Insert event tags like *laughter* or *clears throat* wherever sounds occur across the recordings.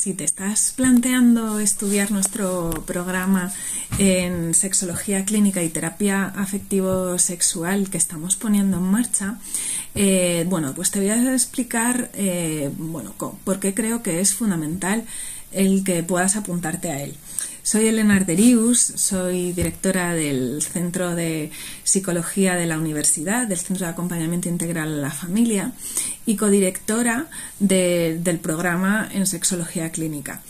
Si te estás planteando estudiar nuestro programa en sexología clínica y terapia afectivo-sexual que estamos poniendo en marcha, eh, bueno, pues te voy a explicar eh, bueno, por qué creo que es fundamental el que puedas apuntarte a él. Soy Elena Arderius, soy directora del Centro de Psicología de la Universidad, del Centro de Acompañamiento Integral a la Familia y codirectora del programa en Sexología Clínica.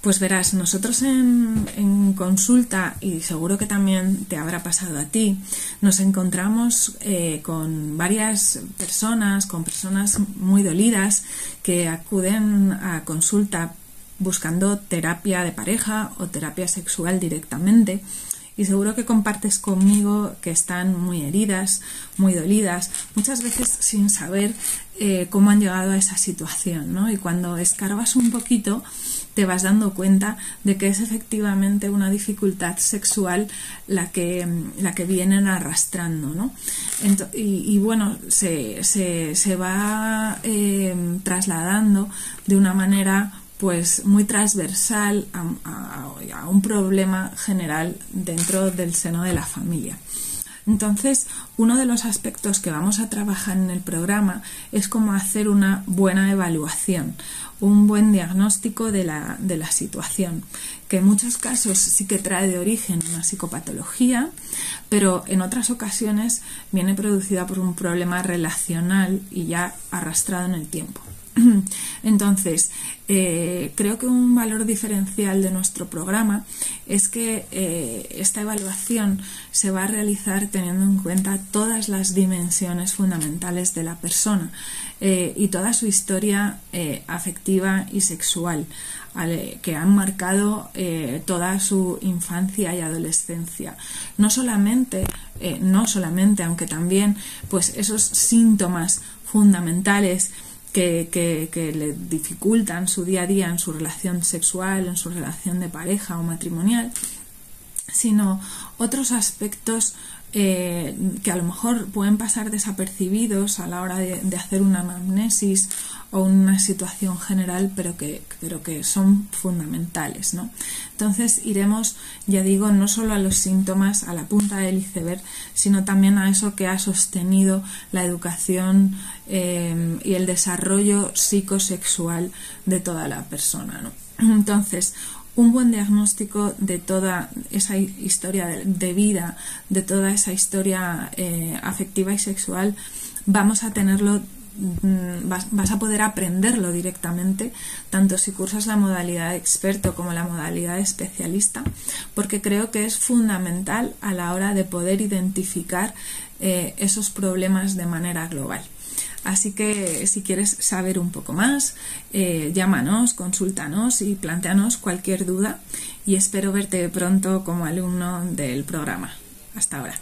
Pues verás, nosotros en, consulta, y seguro que también te habrá pasado a ti, nos encontramos eh, con varias personas, con personas muy dolidas que acuden a consulta buscando terapia de pareja o terapia sexual directamente. Y seguro que compartes conmigo que están muy heridas, muy dolidas, muchas veces sin saber eh, cómo han llegado a esa situación, ¿no? Y cuando escarbas un poquito, te vas dando cuenta de que es efectivamente una dificultad sexual la que, la que vienen arrastrando, ¿no? y, bueno, se, se, va eh, trasladando de una manera pues muy transversal a, un problema general dentro del seno de la familia. Entonces, uno de los aspectos que vamos a trabajar en el programa es cómo hacer una buena evaluación, un buen diagnóstico de la, de la situación, que en muchos casos sí que trae de origen una psicopatología, pero en otras ocasiones viene producida por un problema relacional y ya arrastrado en el tiempo. *clears throat* Entonces, eh, creo que un valor diferencial de nuestro programa es que eh, esta evaluación se va a realizar teniendo en cuenta todas las dimensiones fundamentales de la persona eh, y toda su historia afectiva y sexual que han marcado toda su infancia y adolescencia. No solamente, no solamente, aunque también, pues esos síntomas fundamentales que, le dificultan su día a día en su relación sexual, en su relación de pareja o matrimonial, sino otros aspectos eh, que a lo mejor pueden pasar desapercibidos a la hora de, hacer una anamnesis o una situación general, pero que, pero que son fundamentales. ¿no? Entonces iremos, ya digo, no solo a los síntomas, a la punta del iceberg, sino también a eso que ha sostenido la educación eh, y el desarrollo psicosexual de toda la persona. ¿no? Entonces, un buen diagnóstico de toda esa historia de, vida, de toda esa historia eh, afectiva y sexual, vamos a tenerlo mm, vas, a poder aprenderlo directamente, tanto si cursas la modalidad experto como la modalidad especialista, porque creo que es fundamental a la hora de poder identificar eh, esos problemas de manera global. Así que si quieres saber un poco más, eh, llámanos, consúltanos y planteanos cualquier duda y espero verte pronto como alumno del programa. Hasta ahora.